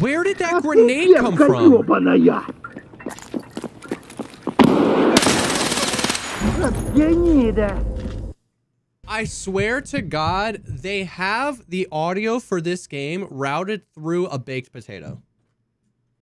Where did that grenade come from? I swear to God, they have the audio for this game routed through a baked potato.